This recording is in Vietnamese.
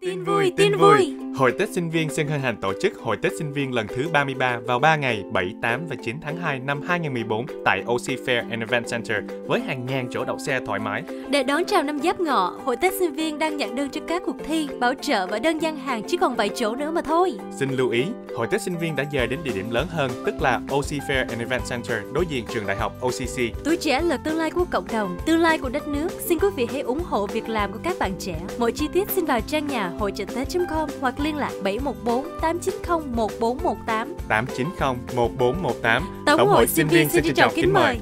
Tin vui, tin vui. Hội Tết sinh viên xin hân hạnh tổ chức Hội Tết sinh viên lần thứ 33 vào 3 ngày 7, 8 và 9 tháng 2 năm 2014 tại OC Fair and Event Center với hàng ngàn chỗ đậu xe thoải mái. Để đón chào năm Giáp Ngọ, Hội Tết sinh viên đang nhận đơn cho các cuộc thi, bảo trợ và đơn gian hàng chỉ còn 7 chỗ nữa mà thôi. Xin lưu ý, Hội Tết sinh viên đã dời đến địa điểm lớn hơn, tức là OC Fair and Event Center đối diện trường đại học OCC. Tuổi trẻ là tương lai của cộng đồng, tương lai của đất nước. Xin quý vị hãy ủng hộ việc làm của các bạn trẻ. Mọi chi tiết xin vào trang nhà hội Tết.com hoặc liên lạc 714 890 1418. 890 1418. Tổng hội sinh viên xin trân trọng kính mời.